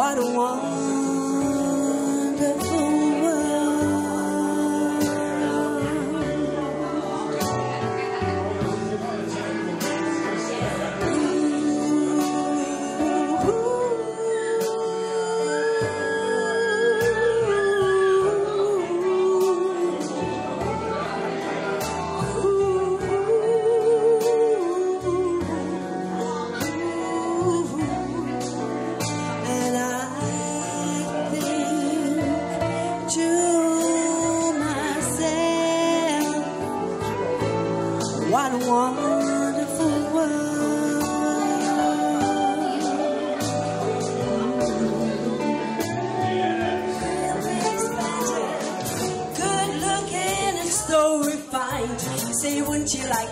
what a wonderful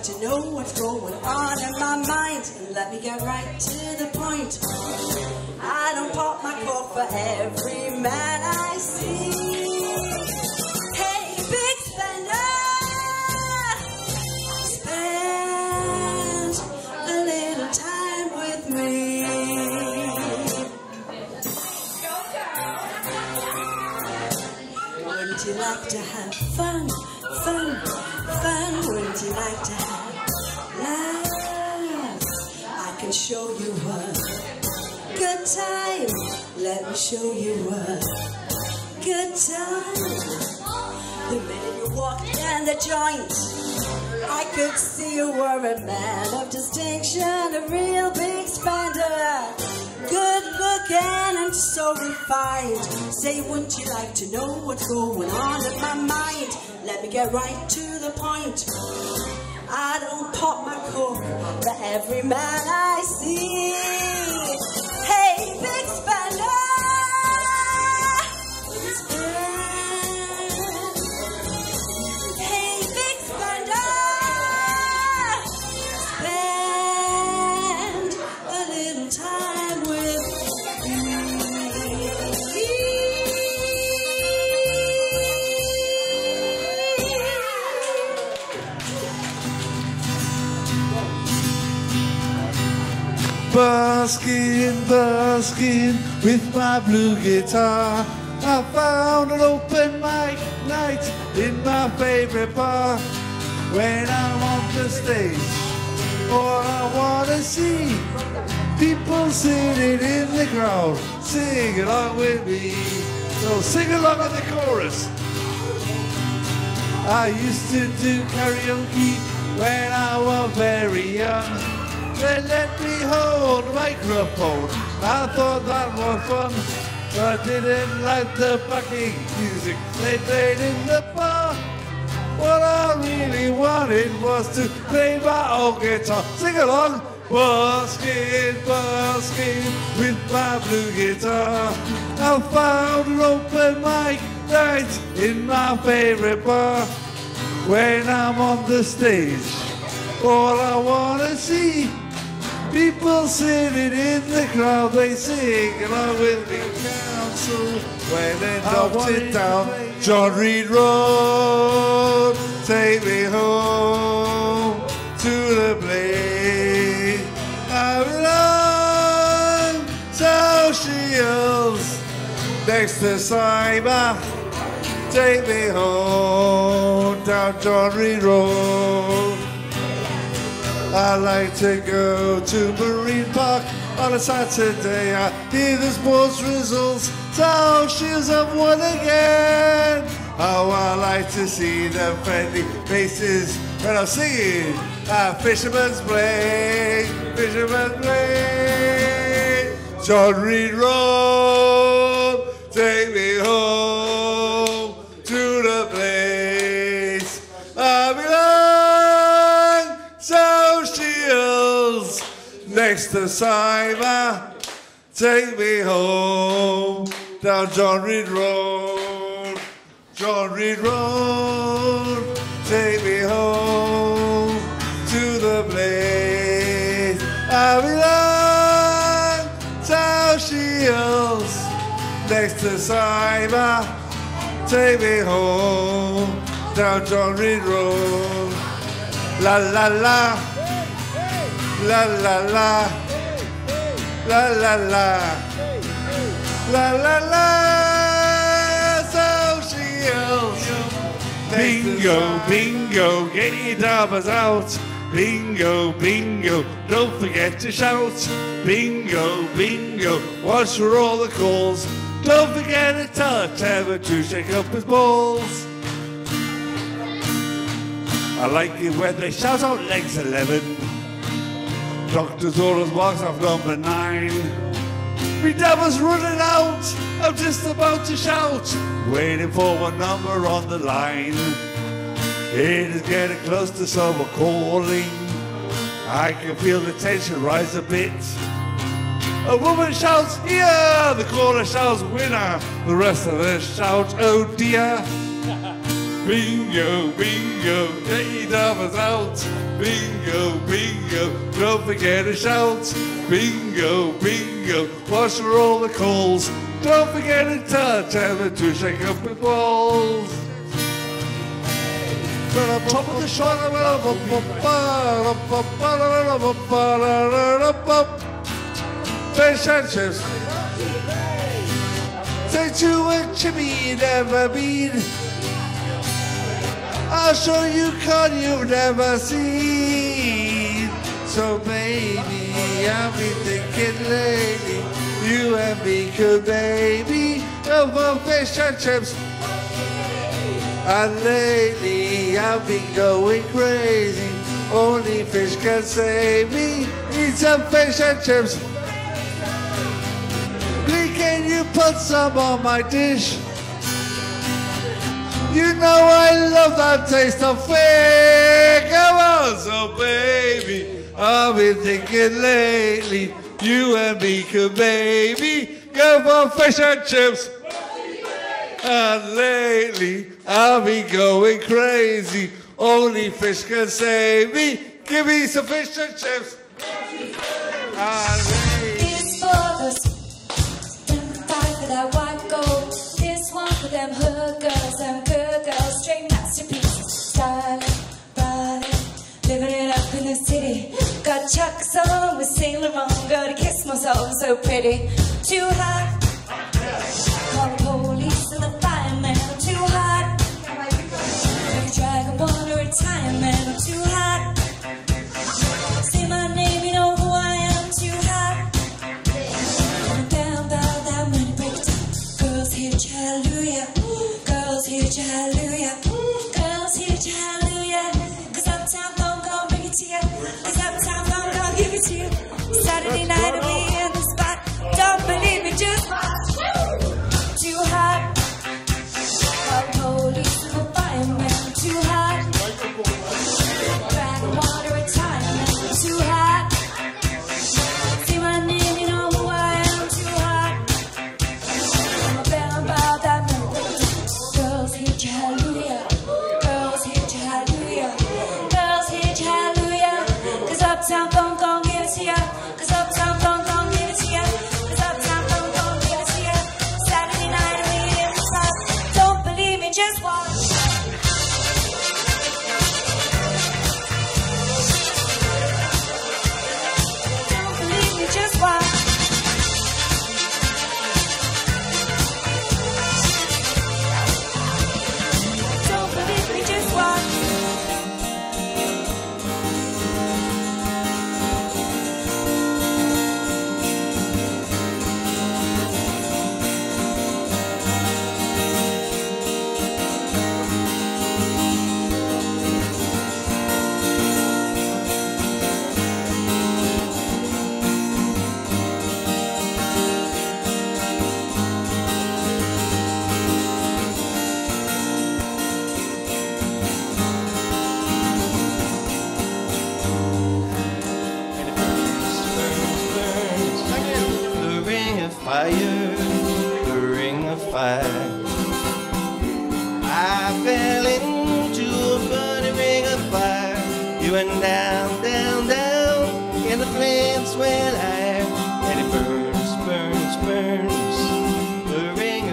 to know what's going on in my mind? Let me get right to the point. I don't pop my cork for every time. Let me show you a good time. The minute you walked in the joint, I could see you were a man of distinction, a real big spender. Good looking and so refined. Say, wouldn't you like to know what's going on in my mind? Let me get right to the point. I don't pop my cork for every man I see. Busking, busking with my blue guitar. I found an open mic night in my favorite bar. When I'm on the stage, all I wanna see people sitting in the crowd, sing along with me. So sing along with the chorus. I used to do karaoke when I was very young. They let me hold microphone. I thought that was fun, but I didn't like the backing music they played in the bar. What I really wanted was to play my own guitar. Sing along. Busking, busking with my blue guitar. I found an open mic night in my favorite bar. When I'm on the stage, all I wanna see people sitting in the crowd, they sing along with me. Council when they knocked it down. John Reid Road, take me home to the place I belong. South Shields, next to Cyber. Take me home down John Reid Road. I like to go to Marine Park on a Saturday. I hear the sports results. South Shields have won again. Oh, I like to see the friendly faces when I'm singing. Ah, fisherman's play, fisherman's play. John Reid Road, take me home. Next to Simon. Take me home down John Reid Road. John Reid Road. Take me home to the place I belong. Town Shields next to Simon. Take me home down John Reid Road. La la la. La la la. La la la. La la la. So she yells. Bingo, bingo, get your dabbers out. Bingo, bingo, don't forget to shout. Bingo, bingo, watch for all the calls. Don't forget to tell Trevor to shake up his balls. I like it when they shout out legs 11. Doctor's orders box number 9. Me was running out, I'm just about to shout. Waiting for one number on the line. It is getting close to summer calling. I can feel the tension rise a bit. A woman shouts, here! The caller shouts, winner! The rest of us shout, oh dear! Bingo, bingo, your dabbers out. Bingo, bingo, don't forget to shout. Bingo, bingo, watch for all the calls. Don't forget to touch and to shake up the balls. The Fish and chips. Say to a chippy never been. I'll show you con you've never seen. So baby, I've been thinking lately, you and me could baby over fish and chips. And lately I've been going crazy. Only fish can save me. Eat some fish and chips. Please can you put some on my dish? You know I love taste of fish. Come on, so baby, I've been thinking lately, you and me could maybe go for fish and chips. And lately, I've been going crazy. Only fish can save me. Give me some fish and chips. And so pretty. Too hot, call the police and the fireman. I'm too hot, make a dragon wanna retirement. I'm too hot. Say my name, you know who I am. Too hot. Down, down, down, money break down. Girls you, hallelujah. Girls you, hallelujah. Girls hit you, hallelujah. Cause uptown phone gon' bring it to you. Cause uptown phone gon' give it to you. Saturday night and we believe me, just. Too hot.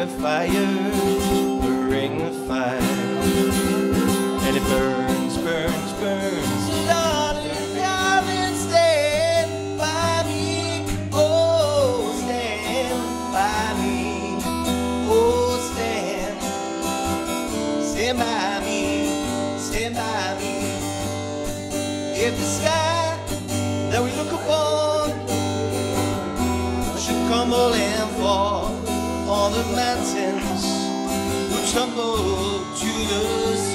of fire, a ring of fire, and it burns, burns, burns. the mountains will tumble to the sea.